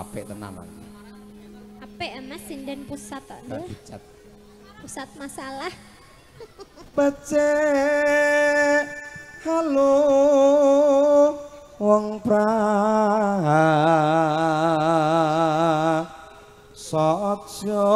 Ya apik tenan. Apik Mas sinden pusat Nduk. dicat. Pusat masalah. becek halo wong pra satya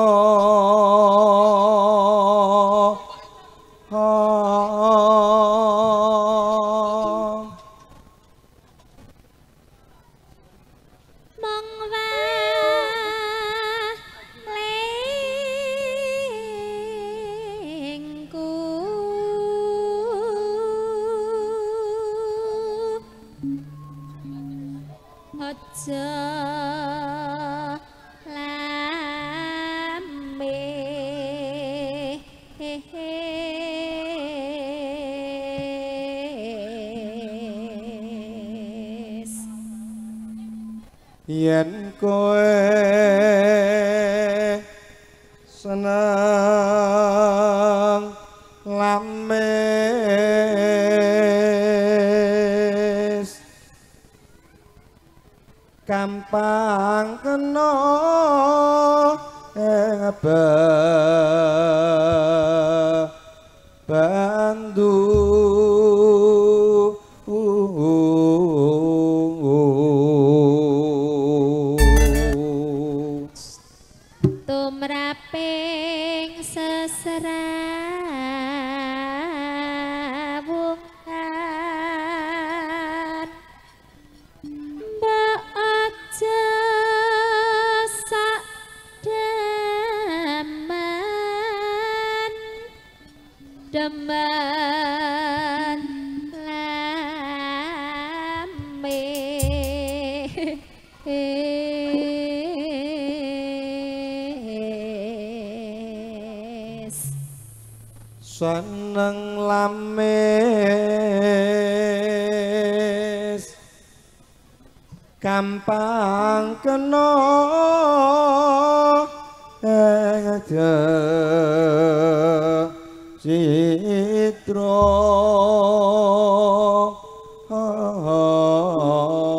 yen koe gampang kena be- bandu seneng lames gampang kena eh, citra oh, oh, oh.